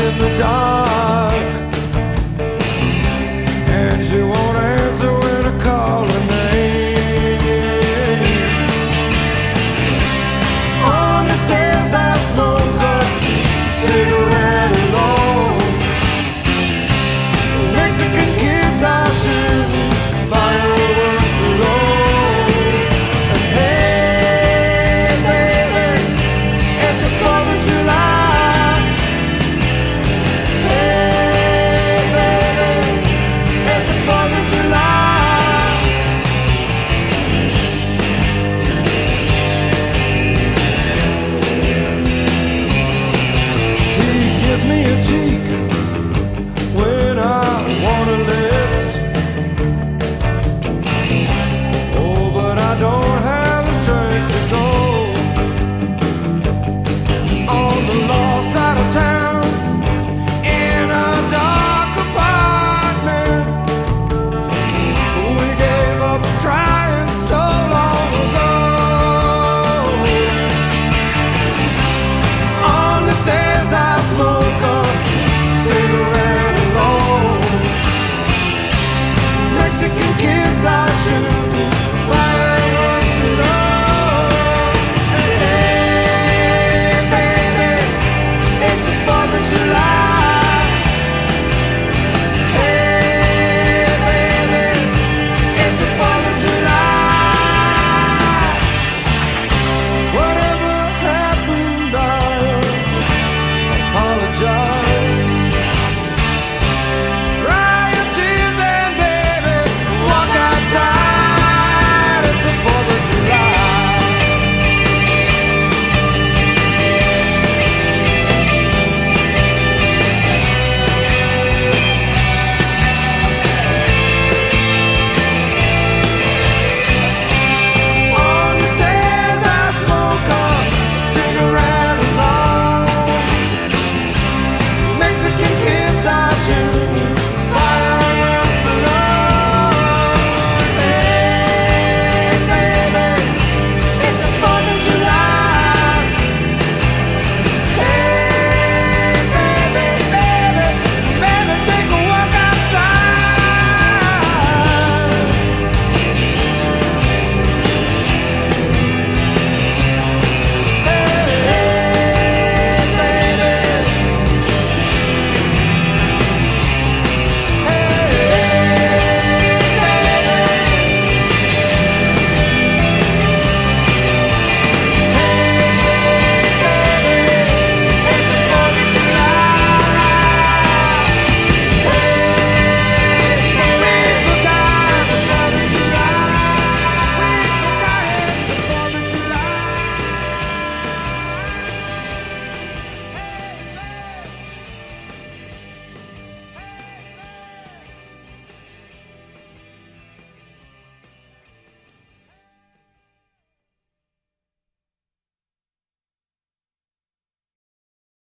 in the dark.